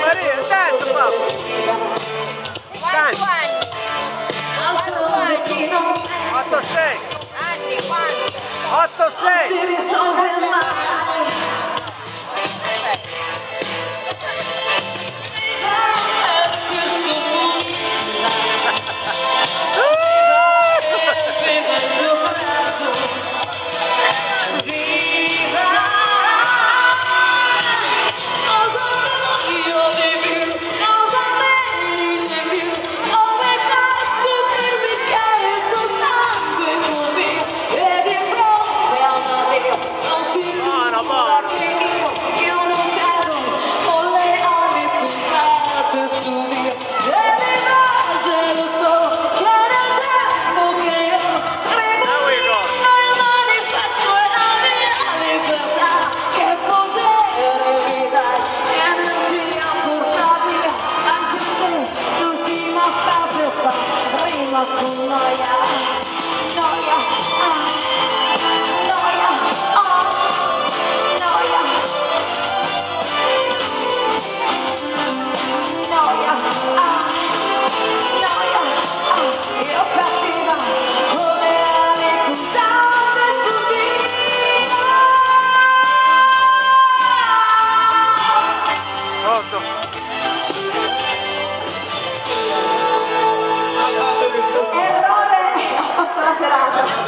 Maria, stand up. Stand. Auto. Open my.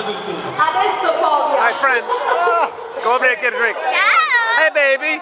Others support you. My friend. Go over there and get a drink. Hey, baby.